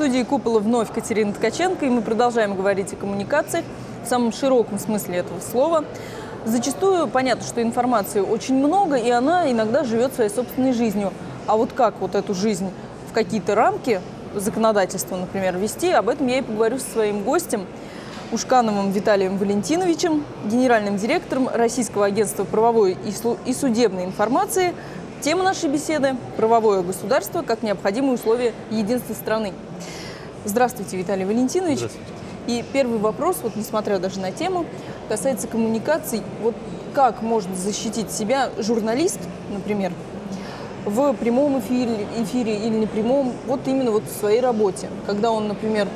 студии «Купола» вновь Катерина Ткаченко, и мы продолжаем говорить о коммуникациях в самом широком смысле этого слова. Зачастую понятно, что информации очень много, и она иногда живет своей собственной жизнью. А вот как вот эту жизнь в какие-то рамки законодательства, например, вести, об этом я и поговорю со своим гостем, Ушкановым Виталием Валентиновичем, генеральным директором Российского агентства правовой и судебной информации – Тема нашей беседы – правовое государство как необходимое условие единства страны. Здравствуйте, Виталий Валентинович. Здравствуйте. И первый вопрос, вот несмотря даже на тему, касается коммуникаций. Вот как может защитить себя журналист, например, в прямом эфире, эфире или непрямом, вот именно вот в своей работе, когда он, например,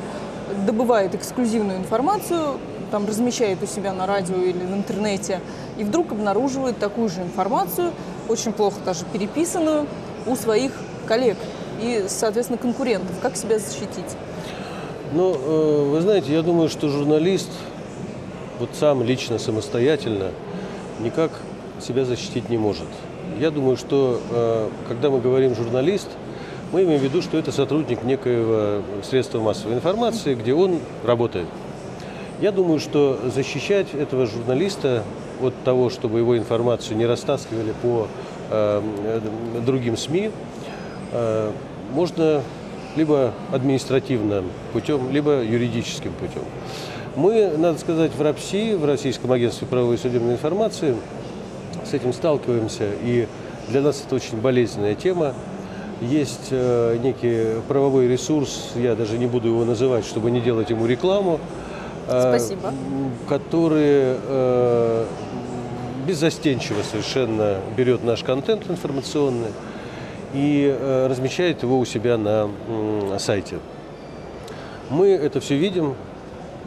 добывает эксклюзивную информацию, там размещает у себя на радио или в интернете, и вдруг обнаруживает такую же информацию, очень плохо даже переписанную, у своих коллег и, соответственно, конкурентов. Как себя защитить? Ну, э, вы знаете, я думаю, что журналист вот сам лично, самостоятельно никак себя защитить не может. Я думаю, что э, когда мы говорим журналист, мы имеем в виду, что это сотрудник некоего средства массовой информации, где он работает. Я думаю, что защищать этого журналиста от того, чтобы его информацию не растаскивали по э, другим СМИ, э, можно либо административным путем, либо юридическим путем. Мы, надо сказать, в РАПСИ, в Российском агентстве правовой и судебной информации, с этим сталкиваемся, и для нас это очень болезненная тема. Есть э, некий правовой ресурс, я даже не буду его называть, чтобы не делать ему рекламу, Спасибо. которые э, беззастенчиво совершенно берет наш контент информационный и э, размещает его у себя на сайте. Мы это все видим,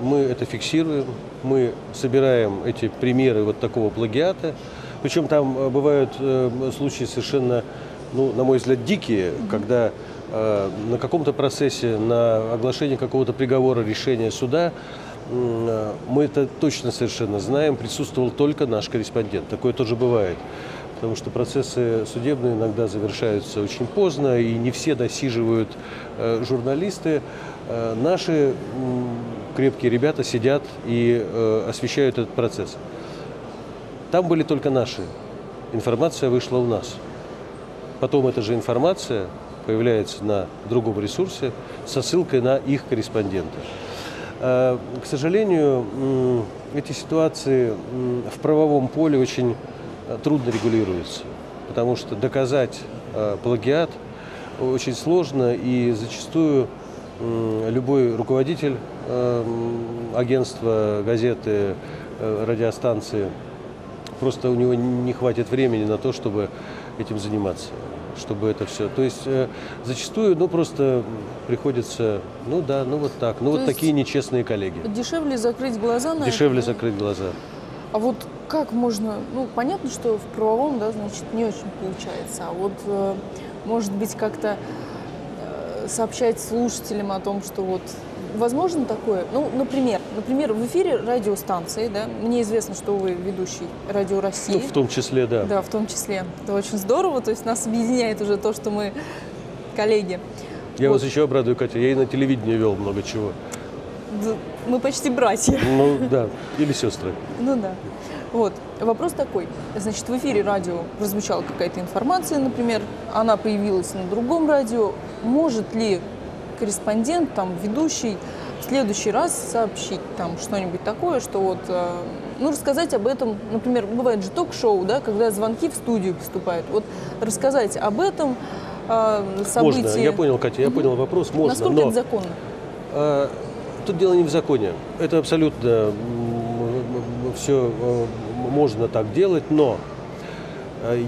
мы это фиксируем, мы собираем эти примеры вот такого плагиата. Причем там э, бывают э, случаи совершенно, ну, на мой взгляд, дикие, когда на каком-то процессе, на оглашение какого-то приговора, решения суда Э, мы это точно совершенно знаем, присутствовал только наш корреспондент. Такое тоже бывает. Потому что процессы судебные иногда завершаются очень поздно, и не все досиживают э, журналисты. Э, наши крепкие ребята сидят и освещают этот процесс. Там были только наши. Информация вышла у нас. Потом эта же информация появляется на другом ресурсе со ссылкой на их корреспондента. Э, к сожалению, эти ситуации в правовом поле очень э, трудно регулируются, потому что доказать э, плагиат очень сложно и зачастую любой руководитель агентства, газеты, радиостанции, просто у него не хватит времени на то, чтобы этим заниматься чтобы это все. То есть зачастую, ну просто приходится, ну да, ну вот так, ну То вот такие нечестные коллеги. Дешевле закрыть глаза на Дешевле это, закрыть глаза. А вот как можно, ну понятно, что в правовом, да, значит, не очень получается, а вот э, может быть как-то э, сообщать слушателям о том, что вот Возможно такое? Ну, например, например, в эфире радиостанции, да, мне известно, что вы ведущий Радио России. Ну, в том числе, да. Да, в том числе. Это очень здорово, то есть нас объединяет уже то, что мы коллеги. Я вот. вас еще обрадую, Катя, я и на телевидении вел много чего. Мы почти братья. Ну, да, или сестры. Ну, да. Вот, вопрос такой. Значит, в эфире радио прозвучала какая-то информация, например, она появилась на другом радио. Может ли корреспондент, там, ведущий в следующий раз сообщить там что-нибудь такое, что вот, э, ну, рассказать об этом, например, бывает же ток-шоу, да, когда звонки в студию поступают, вот рассказать об этом э. Можно, я понял, Катя, я понял вопрос, можно, Насколько но... это законно? А, тут дело не в законе, это абсолютно все э, можно так делать, но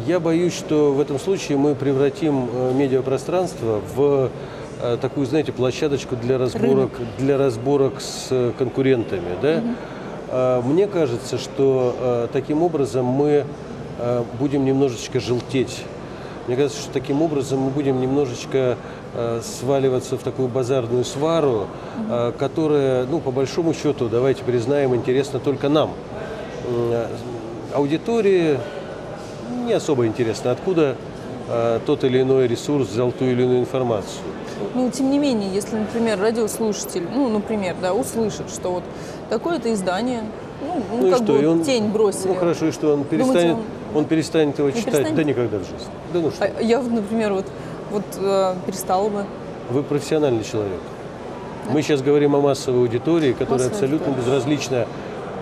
я боюсь, что в этом случае мы превратим медиапространство в такую, знаете, площадочку для разборок, для разборок с конкурентами. Да? Угу. Мне кажется, что таким образом мы будем немножечко желтеть. Мне кажется, что таким образом мы будем немножечко сваливаться в такую базарную свару, угу. которая, ну, по большому счету, давайте признаем, интересна только нам. Аудитории не особо интересно, откуда тот или иной ресурс взял ту или иную информацию. Ну, тем не менее, если, например, радиослушатель, ну, например, да, услышит, что вот такое-то издание, ну, ну, Ну и как что, бы и он- тень бросили. Ну хорошо, и что он перестанет, он- он... перестанет его читать? перестанет? Да никогда в жизни. Да ну что, А я, например, вот, вот э, перестала бы. вы профессиональный человек. Мы сейчас говорим о массовой аудитории, которая Массовая абсолютно аудитория. безразлична,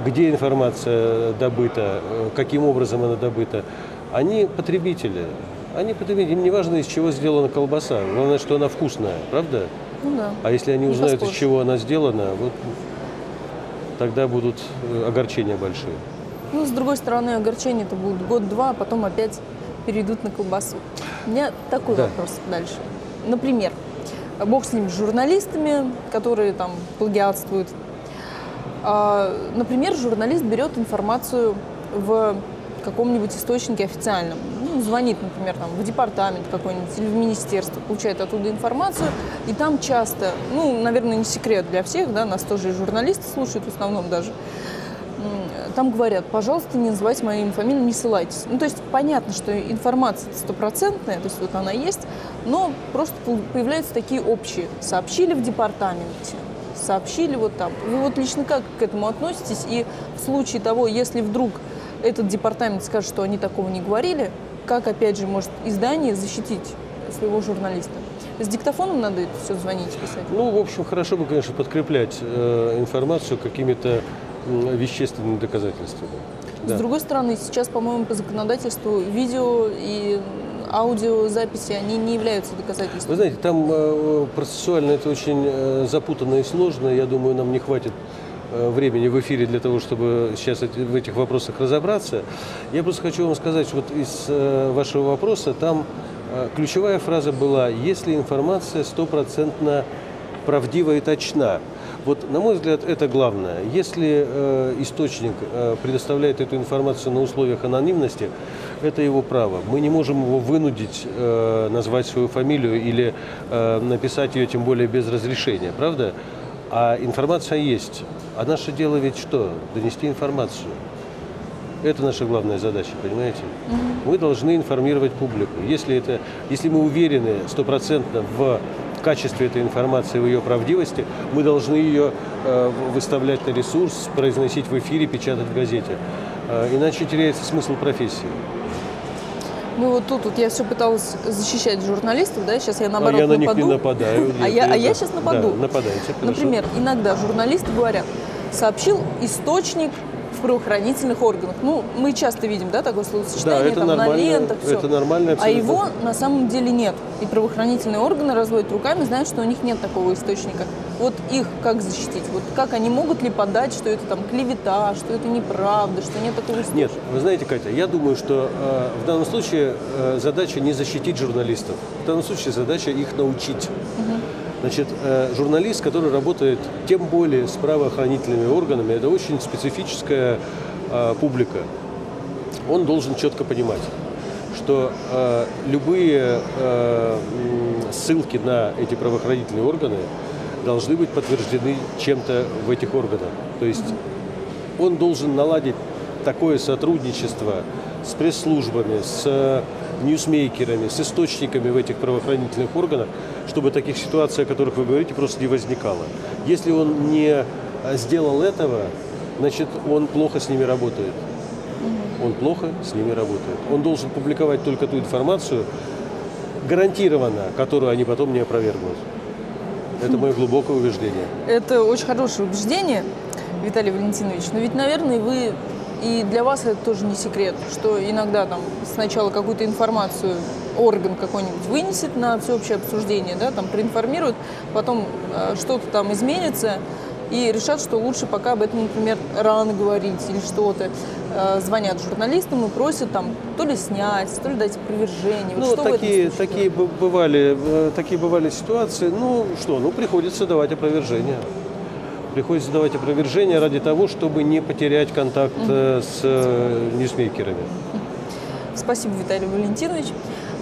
где информация добыта, э, каким образом она добыта. Они потребители. Они потребители. Им не важно, из чего сделана колбаса. Главное, что она вкусная, правда? Ну да. А если они узнают, из чего она сделана, вот тогда будут э, огорчения большие. Ну, с другой стороны, огорчения-то будут год-два, а потом опять перейдут на колбасу. У меня такой Да. вопрос дальше. Например, бог с ними, с журналистами, которые там плагиатствуют. А, Например, журналист берет информацию в каком-нибудь источнике официальном. Ну, звонит, например, там, в департамент какой-нибудь или в министерство, получает оттуда информацию. И там часто, ну, наверное, не секрет для всех, да, нас тоже и журналисты слушают в основном даже, там говорят, пожалуйста, не называйте мою имя, фамилию, не ссылайтесь. Ну, то есть понятно, что информация стопроцентная, то есть вот она есть, но просто появляются такие общие. Сообщили в департаменте, сообщили вот там. Вы вот лично как к этому относитесь? И в случае того, если вдруг этот департамент скажет, что они такого не говорили, как, опять же, может издание защитить своего журналиста? С диктофоном надо это все звонить, писать? Ну, в общем, хорошо бы, конечно, подкреплять э, информацию какими-то м, вещественными доказательствами. С Да. другой стороны, сейчас, по-моему, по законодательству видео и аудиозаписи, они не являются доказательством. Вы знаете, там э, процессуально это очень э, запутанно и сложно. Я думаю, нам не хватит э, времени в эфире для того, чтобы сейчас в этих вопросах разобраться. Я просто хочу вам сказать, вот из э, вашего вопроса там э, ключевая фраза была «если информация стопроцентно правдива и точна». Вот, на мой взгляд, это главное. Если э, источник э, предоставляет эту информацию на условиях анонимности, это его право. Мы не можем его вынудить э, назвать свою фамилию или э, написать ее, тем более без разрешения, правда? А информация есть. А наше дело ведь что? Донести информацию. Это наша главная задача, понимаете? Мы должны информировать публику. Если, это, если мы уверены стопроцентно в качестве этой информации, в ее правдивости, мы должны ее э, выставлять на ресурс, произносить в эфире, печатать в газете. Э, иначе теряется смысл профессии. Мы вот тут, вот я все пыталась защищать журналистов, да, сейчас я наоборот а я на них нападу. не нападаю. А я, а я сейчас нападу. Да, нападайте. хорошо. Например, иногда журналисты говорят, сообщил источник в правоохранительных органах. Ну, мы часто видим, да, такое Да, словосочетание, это там, на лентах, все. Это нормально А его на самом деле нет. И правоохранительные органы разводят руками, знают, что у них нет такого источника. Вот их как защитить? Вот как они могут ли подать, что это там клевета, что это неправда, что нет такого источника? Нет, вы знаете, Катя, я думаю, что э, в данном случае э, задача не защитить журналистов. В данном случае задача их научить. Значит, э, журналист, который работает тем более с правоохранительными органами, это очень специфическая э, публика. Он должен четко понимать, что э, любые э, ссылки на эти правоохранительные органы должны быть подтверждены чем-то в этих органах. То есть он должен наладить такое сотрудничество с пресс-службами, с э, ньюсмейкерами, с источниками в этих правоохранительных органах, чтобы таких ситуаций, о которых вы говорите, просто не возникало. Если он не э, сделал этого, значит, он плохо с ними работает. Он плохо с ними работает. Он должен публиковать только ту информацию, гарантированно, которую они потом не опровергнут. Это мое глубокое убеждение. Это очень хорошее убеждение, Виталий Валентинович. Но ведь, наверное, вы и для вас это тоже не секрет, что иногда там сначала какую-то информацию орган какой-нибудь вынесет на всеобщее обсуждение, да, там проинформирует, потом э, что-то там изменится, и решат, что лучше пока об этом, например, рано говорить или что-то. Э, звонят журналистам и просят там то ли снять, то ли дать опровержение. Вот Ну, что такие, такие бывали, э, такие бывали ситуации. Ну, что, ну, приходится давать опровержение. Приходится давать опровержение ради того, чтобы не потерять контакт э, с э, ньюсмейкерами. Спасибо, Виталий Валентинович.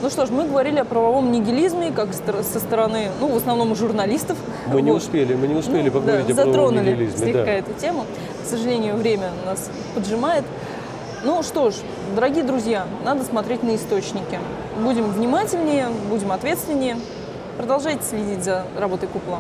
Ну что ж, мы говорили о правовом нигилизме, как со стороны, ну, в основном журналистов. Мы не Вот. успели, мы не успели Ну, поговорить да, о правовом затронули нигилизме. слегка Да. эту тему. К сожалению, время нас поджимает. Ну что ж, дорогие друзья, надо смотреть на источники. Будем внимательнее, будем ответственнее. Продолжайте следить за работой купола.